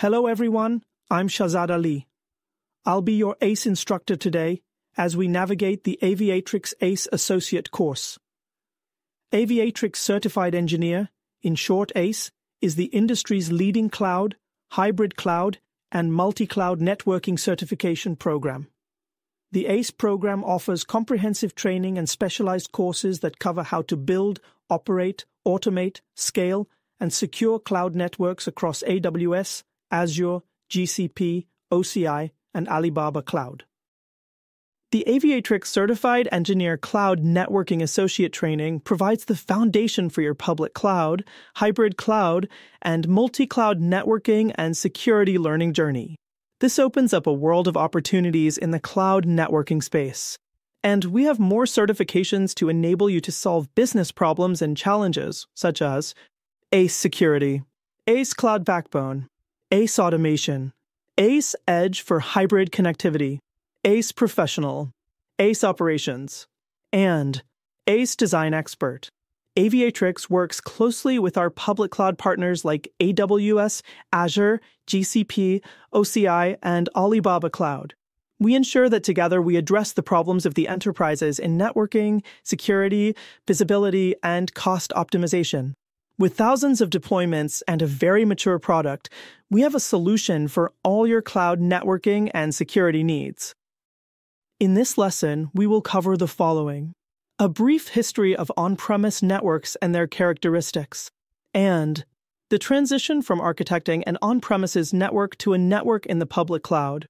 Hello, everyone. I'm Shahzad Ali. I'll be your ACE instructor today as we navigate the Aviatrix ACE Associate course. Aviatrix Certified Engineer, in short ACE, is the industry's leading cloud, hybrid cloud, and multi cloud networking certification program. The ACE program offers comprehensive training and specialized courses that cover how to build, operate, automate, scale, and secure cloud networks across AWS, Azure, GCP, OCI, and Alibaba Cloud. The Aviatrix Certified Engineer Cloud Networking Associate Training provides the foundation for your public cloud, hybrid cloud, and multi cloud networking and security learning journey. This opens up a world of opportunities in the cloud networking space. And we have more certifications to enable you to solve business problems and challenges, such as ACE Security, ACE Cloud Backbone, ACE Automation, ACE Edge for hybrid connectivity, ACE Professional, ACE Operations, and ACE Design Expert. Aviatrix works closely with our public cloud partners like AWS, Azure, GCP, OCI, and Alibaba Cloud. We ensure that together we address the problems of the enterprises in networking, security, visibility, and cost optimization. With thousands of deployments and a very mature product, we have a solution for all your cloud networking and security needs. In this lesson, we will cover the following a brief history of on premise networks and their characteristics, and the transition from architecting an on premises network to a network in the public cloud.